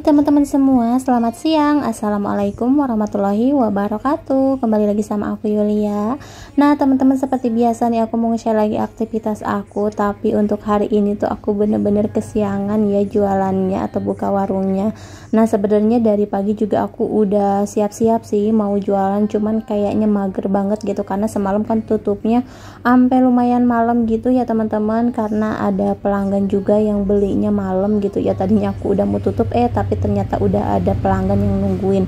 Teman-teman semua, selamat siang. Assalamualaikum warahmatullahi wabarakatuh. Kembali lagi sama aku Yulia. Nah teman-teman seperti biasa nih aku mau share lagi aktivitas aku. Tapi untuk hari ini tuh aku bener-bener kesiangan ya jualannya atau buka warungnya. Nah sebenarnya dari pagi juga aku udah siap-siap sih mau jualan. Cuman kayaknya mager banget gitu Karena semalam kan tutupnya sampai lumayan malam gitu ya teman-teman. Karena ada pelanggan juga yang belinya malam gitu. Ya Tadinya aku udah mau tutup eh tapi ternyata udah ada pelanggan yang nungguin.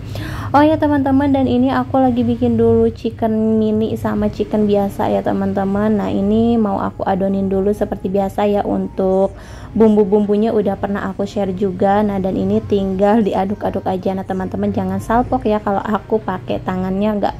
Oh ya teman-teman dan ini aku lagi bikin dulu chicken mini sama chicken biasa ya teman-teman. Nah ini mau aku adonin dulu seperti biasa ya untuk bumbu-bumbunya udah pernah aku share juga. Nah dan ini tinggal diaduk-aduk aja. Nah teman-teman jangan salpok ya kalau aku pakai tangannya enggak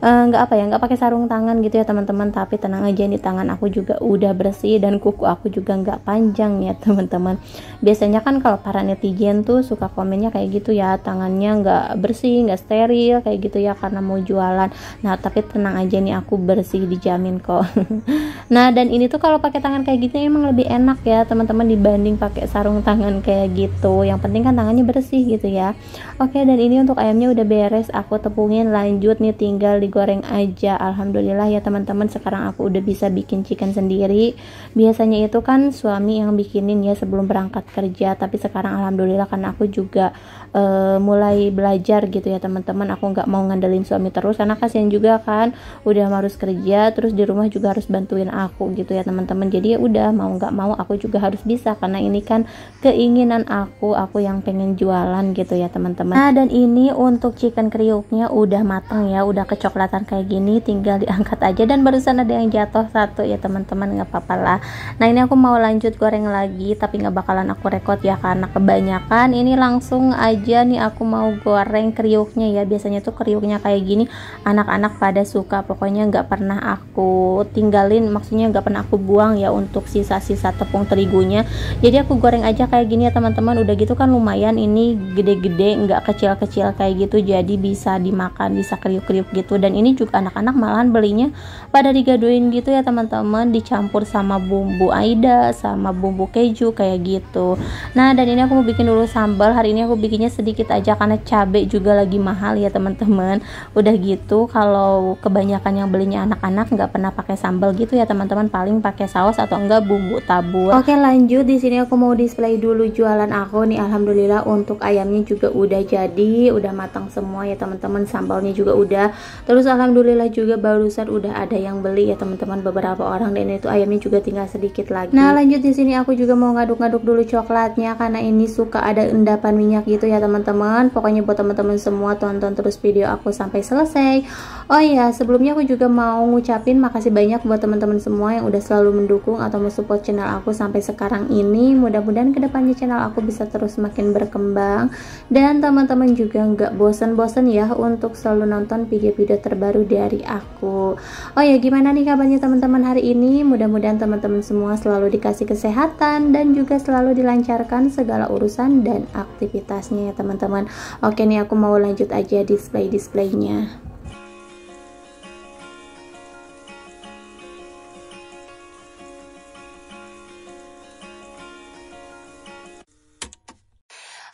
nggak uh, apa ya nggak pakai sarung tangan gitu ya teman-teman. Tapi tenang aja di tangan aku juga udah bersih dan kuku aku juga nggak panjang ya teman-teman. Biasanya kan kalau para netizen tuh suka komennya kayak gitu ya tangannya nggak bersih nggak steril kayak gitu ya karena mau jualan. Nah tapi tenang aja nih aku bersih dijamin kok. Nah dan ini tuh kalau pakai tangan kayak gitu emang lebih enak ya teman-teman dibanding pakai sarung tangan kayak gitu. Yang penting kan tangannya bersih gitu ya. Oke dan ini untuk ayamnya udah beres aku tepungin. Lanjut nih tinggal di digoreng aja. Alhamdulillah ya teman-teman. Sekarang aku udah bisa bikin chicken sendiri. Biasanya itu kan suami yang bikinin ya sebelum berangkat kerja. Tapi sekarang Alhamdulillah karena aku juga uh, mulai belajar gitu ya teman-teman. Aku nggak mau ngandelin suami terus. Karena kasihan juga kan udah harus kerja terus di rumah juga harus bantuin aku gitu ya teman-teman. Jadi ya udah mau nggak mau aku juga harus bisa. Karena ini kan keinginan aku aku yang pengen jualan gitu ya teman-teman. Nah dan ini untuk chicken kriuknya udah matang ya udah kecoklat kelihatan kayak gini tinggal diangkat aja. Dan barusan ada yang jatuh satu. Ya teman-teman nggak apa-apa lah. Nah ini aku mau lanjut goreng lagi tapi nggak bakalan aku rekod ya karena kebanyakan ini langsung aja nih aku mau goreng kriuknya ya. Biasanya tuh kriuknya kayak gini anak-anak pada suka. Pokoknya nggak pernah aku tinggalin maksudnya nggak pernah aku buang ya untuk sisa-sisa tepung terigunya. Jadi aku goreng aja kayak gini ya teman-teman. Udah gitu kan lumayan ini gede-gede nggak kecil-kecil kayak gitu. Jadi bisa dimakan bisa kriuk-kriuk gitu. Dan dan ini juga anak-anak malahan belinya pada digaduin gitu ya teman-teman. Dicampur sama bumbu aida sama bumbu keju kayak gitu. Nah dan ini aku mau bikin dulu sambal. Hari ini aku bikinnya sedikit aja karena cabai juga lagi mahal ya teman-teman. Udah gitu kalau kebanyakan yang belinya anak-anak nggak pernah pakai sambal gitu ya teman-teman. Paling pakai saus atau enggak bumbu tabur. Oke lanjut. Di sini aku mau display dulu jualan aku. Nih alhamdulillah untuk ayamnya juga udah jadi udah matang semua ya teman-teman. Sambalnya juga udah. Terus terus alhamdulillah juga barusan udah ada yang beli ya teman-teman. Beberapa orang dan itu ayamnya juga tinggal sedikit lagi. Nah lanjut di sini aku juga mau ngaduk-ngaduk dulu coklatnya karena ini suka ada endapan minyak gitu ya teman-teman. Pokoknya buat teman-teman semua tonton terus video aku sampai selesai. Oh ya sebelumnya aku juga mau ngucapin makasih banyak buat teman-teman semua yang udah selalu mendukung atau mensupport channel aku sampai sekarang ini. Mudah-mudahan ke depannya channel aku bisa terus makin berkembang. Dan teman-teman juga nggak bosan-bosan ya untuk selalu nonton video-video terbaru dari aku. Oh ya gimana nih kabarnya teman-teman hari ini? Mudah-mudahan teman-teman semua selalu dikasih kesehatan dan juga selalu dilancarkan segala urusan dan aktivitasnya ya teman-teman. Oke nih aku mau lanjut aja display-displaynya.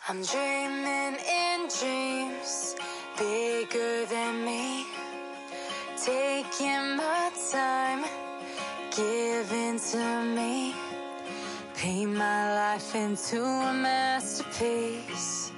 I'm dreaming in dreams bigger than me taking my time, giving to me. Paint my life into a masterpiece.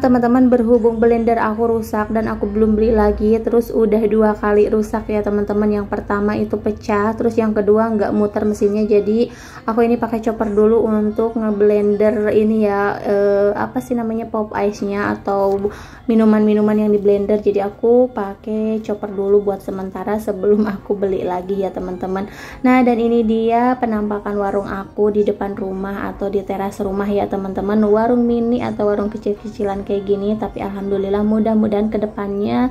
Teman-teman berhubung blender aku rusak dan aku belum beli lagi terus udah dua kali rusak ya teman-teman. Yang pertama itu pecah terus yang kedua nggak muter mesinnya. Jadi aku ini pakai chopper dulu untuk ngeblender ini ya eh, apa sih namanya pop ice nya atau minuman-minuman yang di blender jadi aku pakai chopper dulu buat sementara sebelum aku beli lagi ya teman-teman. Nah dan ini dia penampakan warung aku di depan rumah atau di teras rumah ya teman-teman. Warung mini atau warung kecil-kecilan kayak gini tapi alhamdulillah mudah-mudahan ke depannya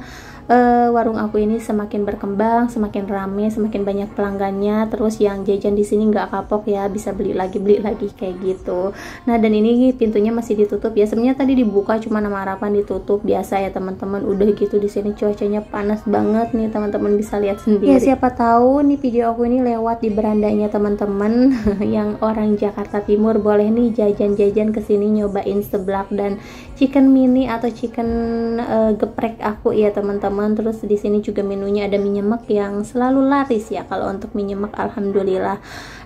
uh, warung aku ini semakin berkembang semakin rame semakin banyak pelanggannya. Terus yang jajan di sini nggak kapok ya bisa beli lagi beli lagi kayak gitu. Nah dan ini pintunya masih ditutup ya. Sebenarnya tadi dibuka cuma nama harapan ditutup. Biasa ya teman-teman. Udah gitu di sini cuacanya panas banget nih teman-teman bisa lihat sendiri. Ya siapa tahu nih video aku ini lewat di berandanya teman-teman. Yang orang Jakarta Timur boleh nih jajan-jajan ke sini nyobain seblak dan chicken mini atau chicken uh, geprek aku ya teman-teman terus di sini juga menunya ada mie nyemek yang selalu laris ya kalau untuk mie nyemek alhamdulillah.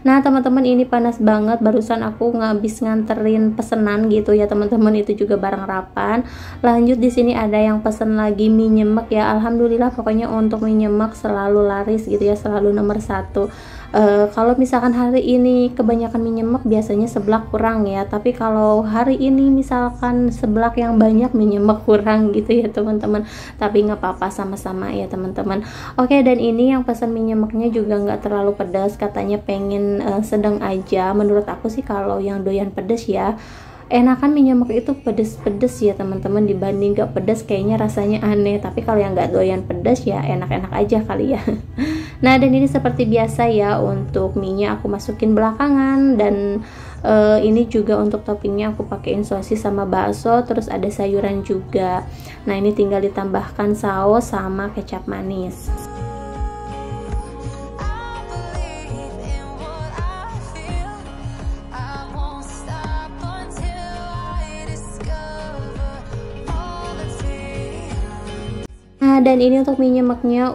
Nah teman-teman ini panas banget. Barusan aku ngabis nganterin pesenan gitu ya teman-teman. Itu juga barang rapan. Lanjut di sini ada yang pesen lagi mie nyemek ya. Alhamdulillah pokoknya untuk mie nyemek selalu laris gitu ya selalu nomor satu Uh, kalau misalkan hari ini kebanyakan mie nyemek biasanya seblak kurang ya. Tapi kalau hari ini misalkan seblak yang banyak mie nyemek kurang gitu ya teman-teman. Tapi nggak apa-apa sama-sama ya teman-teman. Oke dan ini yang pesan mie nyemeknya juga nggak terlalu pedas. Katanya pengen uh, sedang aja. Menurut aku sih kalau yang doyan pedas ya enakan mie nyemek itu pedes-pedes ya teman-teman. Dibanding gak pedes kayaknya rasanya aneh. Tapi kalau yang gak doyan pedes ya enak-enak aja kali ya nah dan ini seperti biasa ya untuk mie nya aku masukin belakangan dan uh, ini juga untuk toppingnya aku pakein sosis sama bakso terus ada sayuran juga. Nah ini tinggal ditambahkan saus sama kecap manis Nah dan ini untuk mie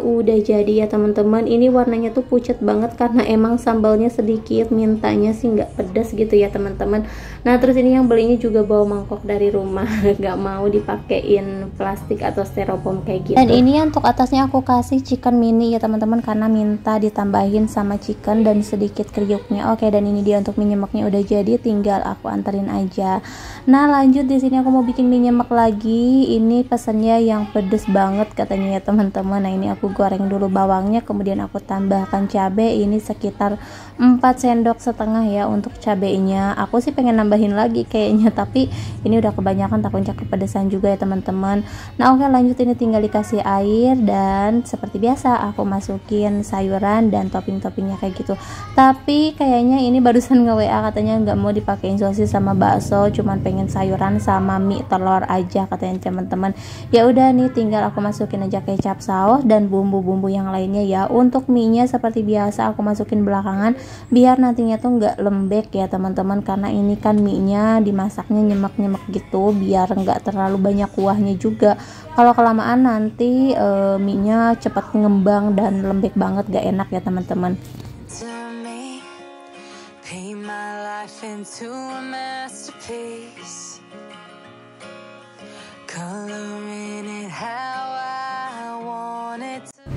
udah jadi ya teman-teman. Ini warnanya tuh pucat banget karena emang sambalnya sedikit mintanya sih nggak pedas gitu ya teman-teman nah terus ini yang belinya juga bawa mangkok dari rumah. Nggak mau dipakein plastik atau styrofoam kayak gitu. Dan ini untuk atasnya aku kasih chicken mini ya teman-teman karena minta ditambahin sama chicken dan sedikit kriuknya. Oke dan ini dia untuk mie nyemeknya udah jadi tinggal aku anterin aja. Nah lanjut di sini aku mau bikin mie nyemek lagi. Ini pesannya yang pedes banget katanya ya teman-teman. Nah ini aku goreng dulu bawangnya kemudian aku tambahkan cabai ini sekitar 4 sendok setengah ya untuk cabenya. Aku sih pengen nambahin lagi kayaknya. Tapi ini udah kebanyakan takutnya kepedesan juga ya teman-teman. Nah oke lanjut ini tinggal dikasih air dan seperti biasa aku masukin sayuran dan topping-toppingnya kayak gitu. Tapi kayaknya ini barusan nge WA katanya nggak mau dipakein sosis sama bakso cuman pengen sayuran sama mie telur aja katanya teman-teman. Ya udah nih tinggal aku masukin aja kecap saus dan bumbu-bumbu yang lainnya ya. Untuk mie nya seperti biasa aku masukin belakangan biar nantinya tuh nggak lembek ya teman-teman. Karena ini kan mie nya dimasaknya nyemek-nyemek gitu biar nggak terlalu banyak kuahnya juga. Kalau kelamaan nanti e, mie nya cepat ngembang dan lembek banget gak enak ya teman-teman. Coloring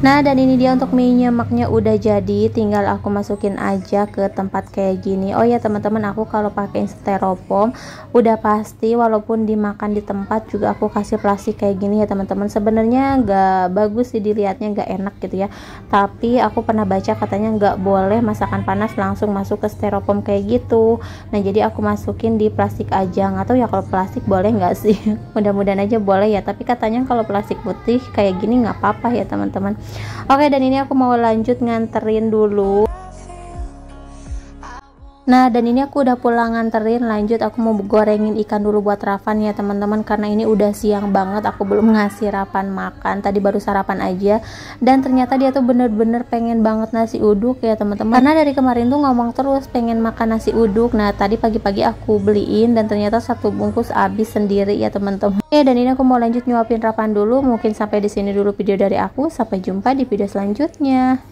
Nah dan ini dia untuk mie nyemaknya udah jadi tinggal aku masukin aja ke tempat kayak gini. Oh ya teman-teman aku kalau pakai styrofoam udah pasti walaupun dimakan di tempat juga aku kasih plastik kayak gini ya teman-teman. Sebenarnya nggak bagus sih dilihatnya nggak enak gitu ya. Tapi aku pernah baca katanya nggak boleh masakan panas langsung masuk ke styrofoam kayak gitu. Nah jadi aku masukin di plastik aja. Nggak tahu ya kalau plastik boleh nggak sih? Mudah-mudahan aja boleh ya. Tapi katanya kalau plastik putih kayak gini nggak apa-apa ya teman-teman Oke dan ini aku mau lanjut nganterin dulu Nah dan ini aku udah pulang nganterin. Lanjut aku mau gorengin ikan dulu buat Ravan ya teman-teman. Karena ini udah siang banget aku belum ngasih Ravan makan. Tadi baru sarapan aja. Dan ternyata dia tuh bener-bener pengen banget nasi uduk ya teman-teman. Karena dari kemarin tuh ngomong terus pengen makan nasi uduk. Nah tadi pagi-pagi aku beliin dan ternyata satu bungkus habis sendiri ya teman-teman. Oke dan ini aku mau lanjut nyuapin Ravan dulu. Mungkin sampai di sini dulu video dari aku. Sampai jumpa di video selanjutnya